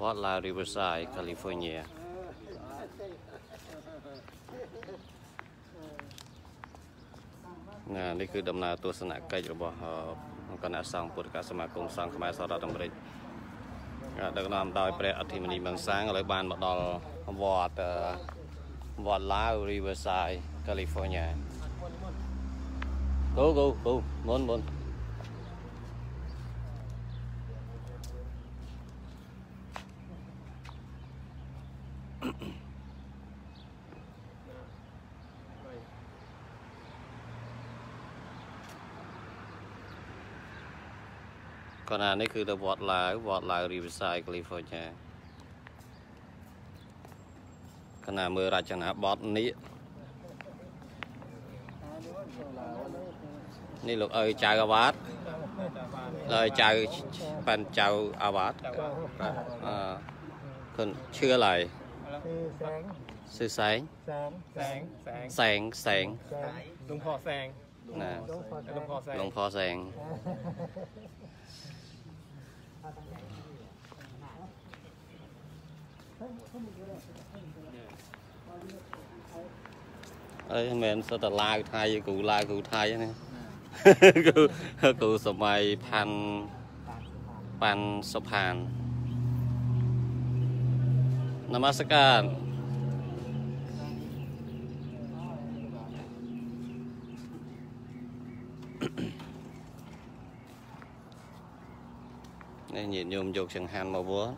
វត្ត La Riverside California ណានេះគឺដំណើរទស្សនកិច្ចរបស់គណៈសង្ឃពុទ្ធកសមាគមសង្ឃខ្មែរសហរដ្ឋអាមេរិកដឹកនាំដោយព្រះអធិមនីមង្សាងឥឡូវបានមកដល់វត្តវត្ត La Riverside California Go go go មុនមុន កណ្ណានេះគឺទៅវត្តឡាវវត្តឡាវ Riverside California កណ្ណាមើលរចនាបថនេះនេះលោកអើយចៅអាវ៉ាតហើយចៅប៉ាន់ចៅអាវ៉ាតអឺគុនឈឿឡើយ แสงสื่อแสงแสงแสงแสงแสงแสงลุงพ่อแสงนะลุงพ่อแสงลุงพ่อแสงเอ้ยแมนสตลาวไทยกูลาวกูไทยนี่กูกูสมัยพันพันสะพาน నమస్కారం nên nhìn nhôm dục sừng hàn màu búa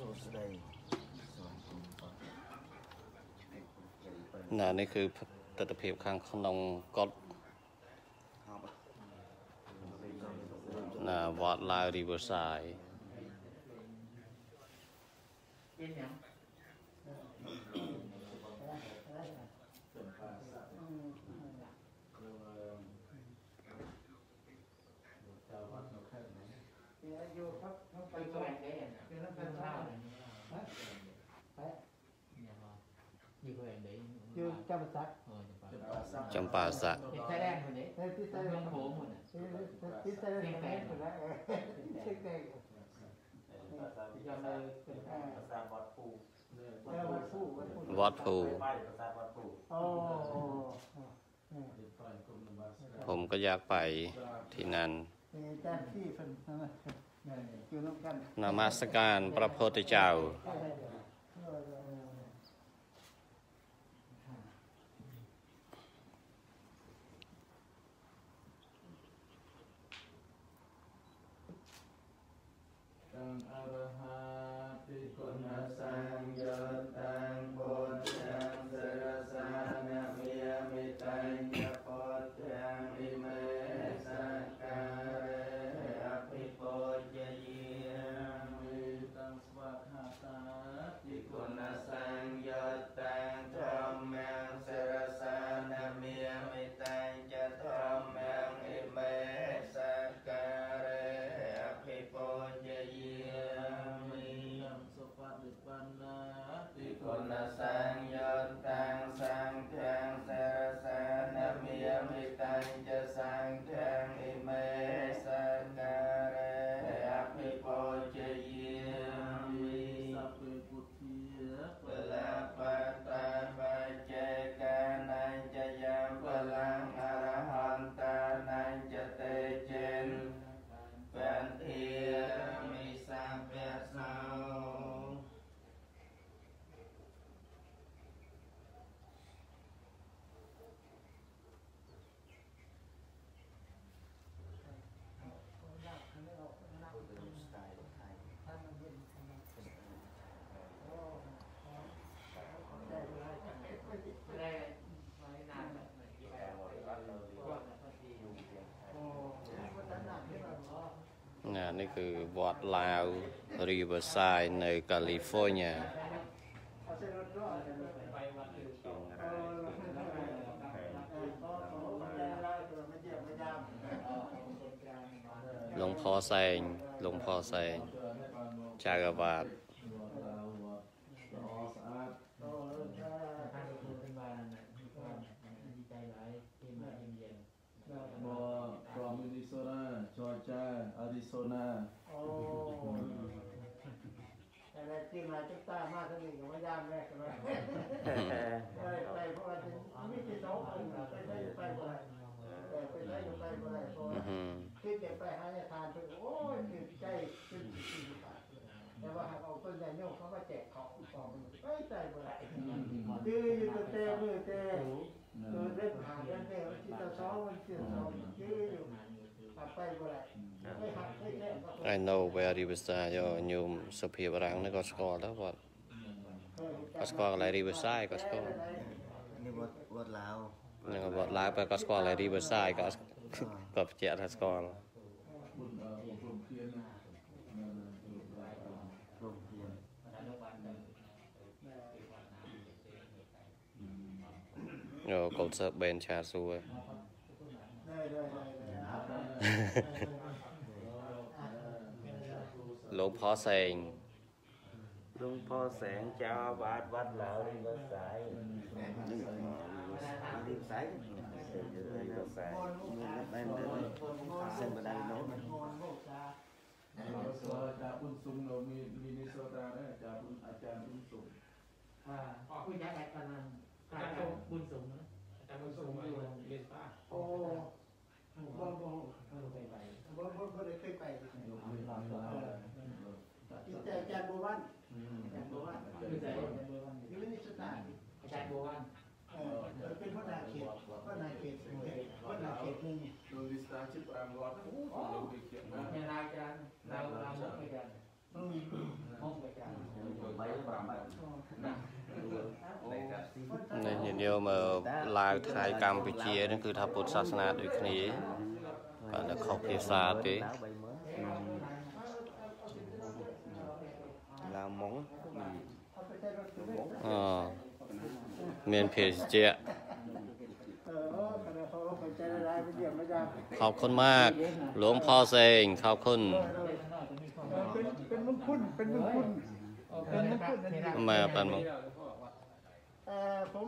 Thursday. ណានេះគឺទស្សនភាពខាងក្នុងកុដណាវត្តឡាវ Riverside อยู่ครับ อยู่จำปาสักจำปาสักใต้แดงคนนี้ที่ใแดงมคนนี้เช็คแดงปาษาวัดปูวัดปูผมก็อยากไปที่นั่นนามัสการพระโพธิเจ้า ណានេះគឺវត្តឡាវ Riverside នៅ California លងផសែងលងផសែងចាកវ៉ាត់ Georgia Arizona โอ้อะไรที่มาจุดต้ามากทั้งนี้ก็ไม่ยามแรกใช่ไหมไปไปเพราะว่าไม่ติดสองคนไปได้ไปบ่ได้ไปได้ไปบ่ได้เพราะคิดจะไปหาทานไปโอ้ยคือใจขึ้นสี่บาทแต่ว่าหากเอาต้นใหญ่โยกเขามาแจกของของเอ้ยใจบ่ได้ดื้ออยู่ตัวเต้มือเต้ตัวเล็กหาเดินเต้วันที่สองวันที่สองดื้ออยู่ I know where he was ដែរយោញោមសុភាពរាំងនេះក៏ស្គាល់ដែរវត្តក៏ស្គាល់កន្លែង Riverside ក៏ស្គាល់នេះវត្តវត្តឡាវនឹងវត្តឡាវបែបក៏ស្គាល់កន្លែង Riverside ក៏ក៏បញ្ជាក់ថាស្គាល់យោកូនសើបបេនឆាសួរ หลวงพ่อแสงหลวงพ่อแสงเจ้าวาดวัดเหลาริงสายริงสายริงสายลิงสายเส้นบันไดโน้นจากคุณสุงเรามีมีนิสตาได้จากคุณอาจารย์คุณสุงคุณยายอาจารย์บุญสุงนะอาจารย์บุญสุงอยู่เรียนป้าโอ้ บ่บ่เออไปไปบ่บ่บ่ได้เคยไปยกมือลาลาที่แต่อาจารย์บัววันอาจารย์บัววันคือใจอาจารย์บัววันนี่ไม่ได้สตาร์อาจารย์บัววันเออเป็นพ่อนาเขตพ่อนาเขตพ่อนาเขตหนึ่งโดยวิสตาชิปรามวัดโอ้โหเราไปเขียนนะ เนี่ยเราอาจารย์เราเรามกอาจารย์ อืม มกอาจารย์ ใบประมาณ នេះញាតិញោមឡាវថៃកម្ពុជានេះគឺថាពុទ្ធសាសនាដូចគ្នាបាទតែខុសភាសាទេ ลาวใบเมื่อลาวมง เอาไปใช้รถตู้ អមានភេសជ្ជៈ เออขณะเขาไปใจละลายไปเยี่ยมไม่ได้ ขอบคุณมากหลวงพ่อเซงขอบคุณ เป็นเป็นมึงคุณเป็นมึงคุณเป็นมึงคุณนั่นเอง มาปันមក เออผม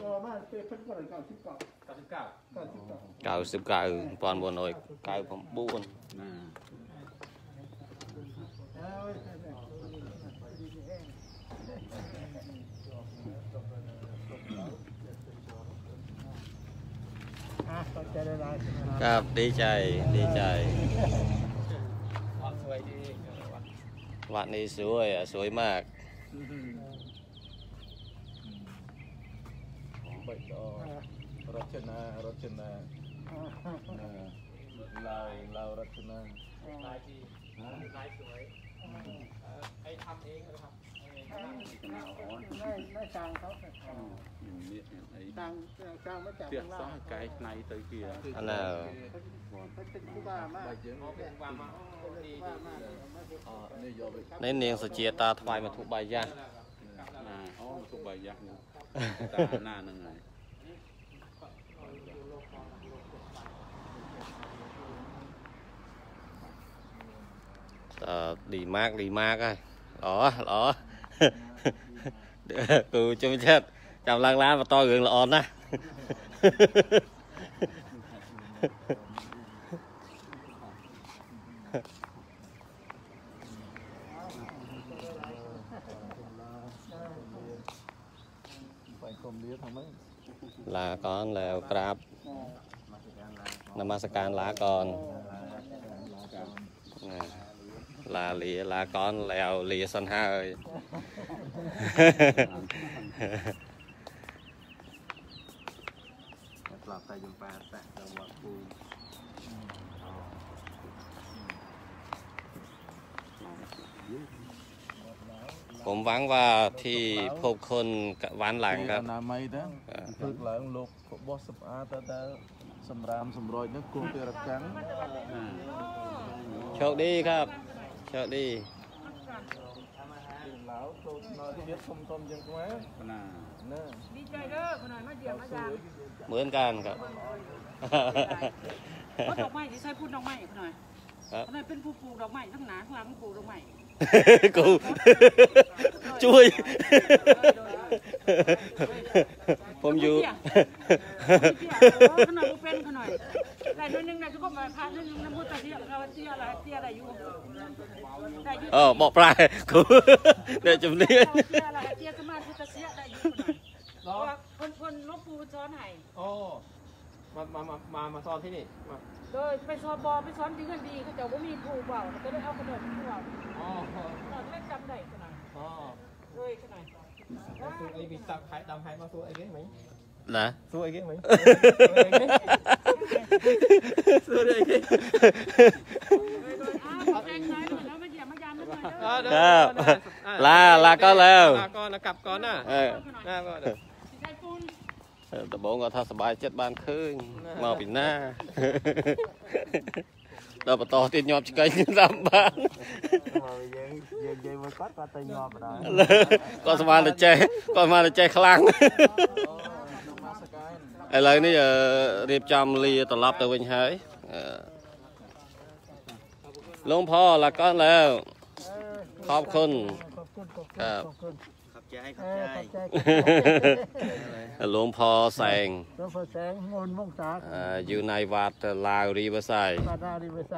ก็มาเป็นเพิ่นก็เลยเก้าสิบเก้าเก้าสิบเก้าเก้าสิบเก้า 99 1999 เอาไว้ใส่ได้อ่ะเข้าใจละลายใช่ไหมครับ ครับดีใจดีใจ สวยดี วัดนี้สวยอ่ะสวยมาก ใ រចនារចនាឡាវឡាវរចនាឡាយទីឡាយស្រួយអីធ្វើអីឬហាត់អូននៅនៅចាងទៅមានអីចាងចាងមកចាងទៀតសោះកែឆ្នៃទៅជាអាណានេះនាងសុជាតាថ្វាយមកធុបាយយ៉ាណាអូមកធុបាយយ៉ាតាណាហ្នឹងហើយ ឌីម៉ាកឌីម៉ាកហើយល្អល្អគូជុំចិត្តចាំឡើងឡានបន្តរឿងល្អណាស់ឡាកនឡាក្រាបនមស្ការឡាកន là lìa là con lèo lìa son ha ơi cũng vắng và thì phục khôn ván làng cả thực là ông lục bó sập a ta ta sầm ram sầm rồi nó cũng tiêu rập cắn โชคดีครับ เชาดีเหมือนกันครับดอกไม้ที่ใช้พูดดอกไม้หน่อยหน่อยเป็นผู้ปลูกดอกไม้ทั้งหนาข้างหลังปลูกดอกไม้กูช่วย ผมอยู่ขนมเป็นขนมแต่นึงนึงนะทุกคนมาพานึงนึงน้ำมูตะเทียมเราเทียอะไร เตี้ยอะไรอยู่ได้อยู่เออบอกปลายกูเดี๋ยวจุ่มเลี้ยงเตี้ยอะไรเตี้ยก็มาทุตาเตี้ยได้อยู่เพราะว่าคนคนลบปูซ้อนให้โอ้มามามามามาซ้อนที่นี่มาโดยไปซ้อนบอไปซ้อนดีเงินดีเขาจะว่ามีผูเปล่าก็เลยเอาขนมผูเปล่าอ๋อเราเล่นจำได้ขนาดอ๋อเลยขนาดสู้ไอ้บิดตักไข่ดำไข่มาสู้ไอ้เงี้ยไหมนะสู้ไอ้เงี้ยไหมสู้ไอ้เงี้ ครับลาลาก็แล้ว ลาก่อนนะกลับก่อนนะ เออ หน้าก่อน ใช้ปูน เออแต่บอกว่าถ้าสบายเจ็ดบ้านคืนมาปีหน้า เราไปต่อติดยอบจะไกลสามบ้าน màយើងយើងនិយាយមួយគាត់គាត់ទៅញាប់បណ្ដោយ ก็สมาแต่ใจก็มาแต่ใจคลั่ง ឥឡូវនេះអឺរៀបចំលាត្រឡប់ទៅវិញហើយអឺលោកพ่อละก้อนแล้ว ขอบคุณคุอบคุณครับ ขอบคุณขับใจขอใจขอบใจอบใจหลวงพ่อแสงหลวงพ่อแสงมนต์มงสาออยู่ในวัดลาวรีบไซ บาดาวรีไปใส